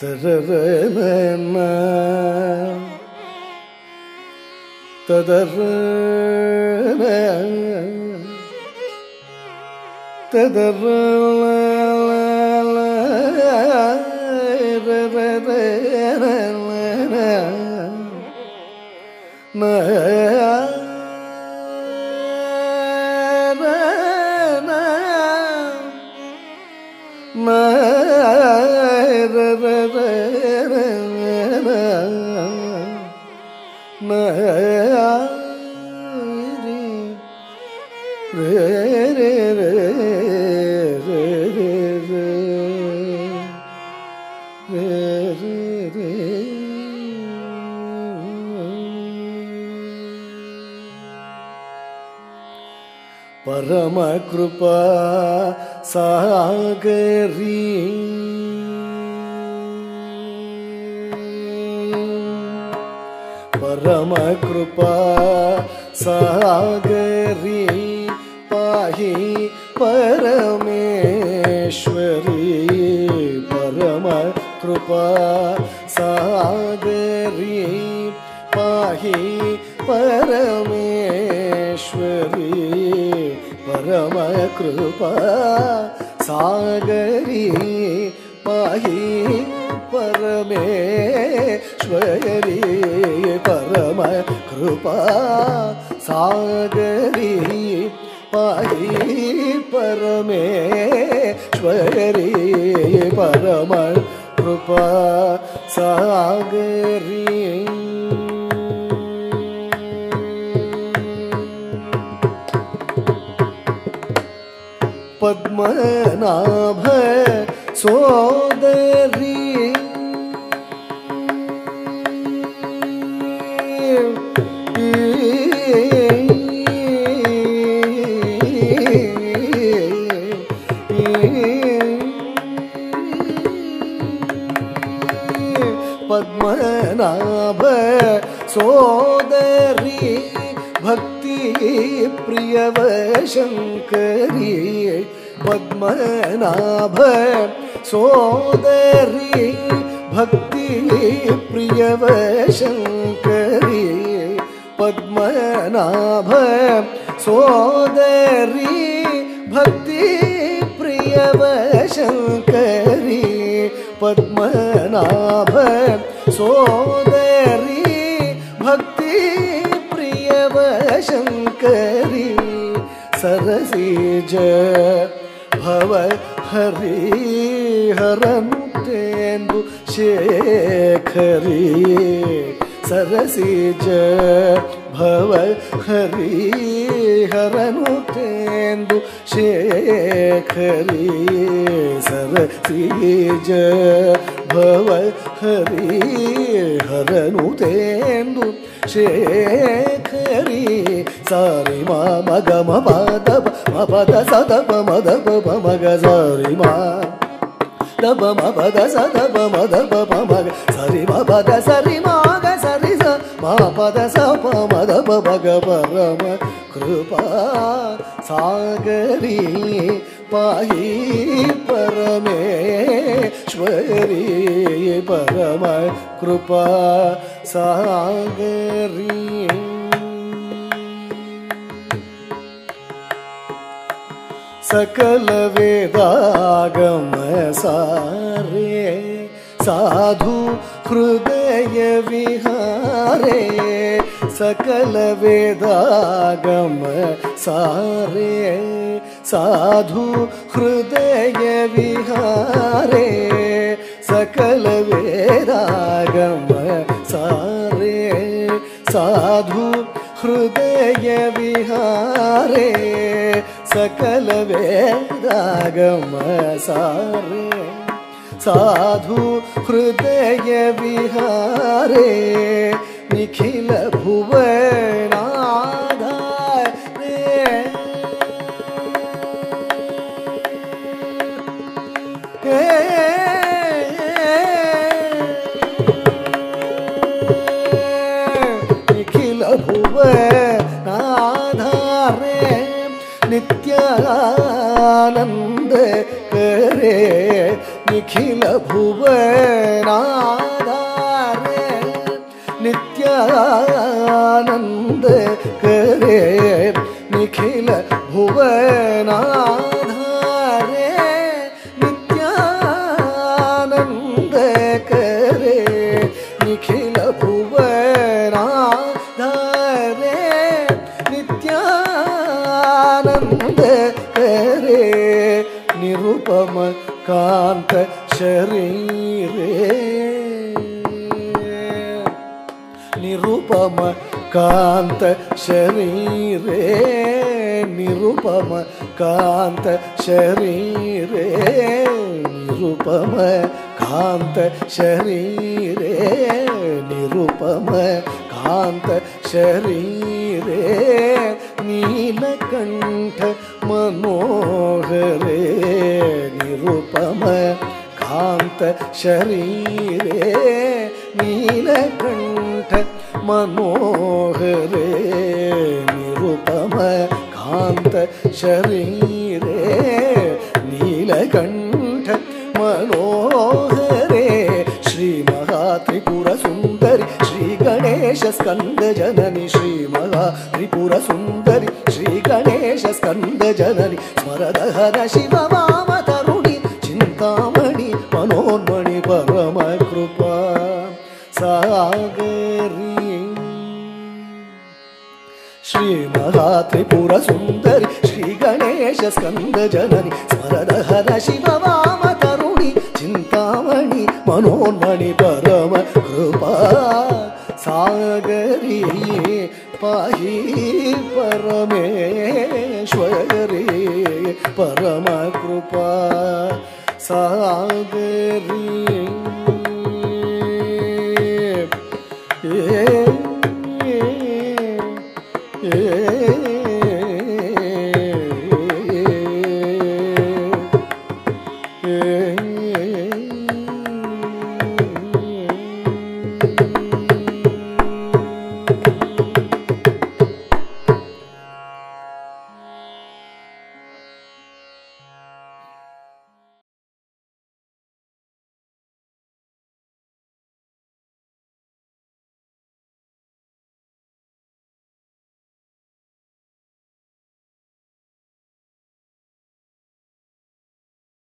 തദർ തദർ മ परमकृपा सागरी। परमकृपा सागरी पाहि परमेश्वरी। परमकृपा सा परमय कृपा सागरी पाही परमे स्वयरी परमय कृपा सागरी पाही परमे स्वयरी परमय कृपा सागरी। पद्मनाभ सोदरी। पद्मनाभ सोदरी। प्रियवशङ्करी पद्मनाभ सोदरी भक्ति प्रियवशङ्करी पद्मनाभ सोदरी भक्ति भक्तिप्रियवशङ्क जय भव हरिहरं तेन्दु शेखरी सरसी जय भव हरिहरनु तेन्दु शेखरी सरसी जय भव हरिहरनु तेन्दु शेखरी सारि मा मगम पादव ma pa da sa da pa ma da pa pa ma ga sarima, ri ma ma pa sa da pa ma da pa pa ma ga sa ri ma pa da sa ri ma ga sa ri sa ma pa sa pa ma da pa pa ga pa ra ma कृपा सागरी पाहि परमेश्वरी परम कृपा सकलवेदागमसारे साधु हृदयविहारे सकल वेदा गम साधु हृदयविहारे सकल वेदा गम सा रे साधु हृदयविहारे सकलवे रागमसारे साधु हृदयविहारे निखिल भुवणा धारे हे ആനന്ദ നിഖില ഭുവനാധാര നിത്യാനന്ദ നിഖില ഭുവനാ निरूपम कांत शरीरे निरूपम कांत शरीरे निरूपम कांत शरीरे निरूपम कांत शरीरे निरूपम कांत शरीरे नीलकंठ मनोहरे निरुपम कान्त शरीरे नीलकण्ठ मनोहरे निरुपम कान्त शरीरे नीलकण्ठ मनोहरे श्रीमहात्रिपुरसुन्दरि श्रीगणेशस्कन्दजननि श्रीमहात्रिपुरसुन्दरि श्रीगणेशस्कन्दजननि स्मरदहर शिववामतरुणि चिन्तामणि मनोन्मणि परमकृपा सागरी श्रीमहात्रिपुरसुन्दरि श्रीगणेशस्कन्दजननि स्मरदहर शिववामतरुणि चिन्तामणि मनोन्मणि परम कृपा सागरी पाहि परमेश्वरी ईश्वरे परमकृपा सागरी Yeah.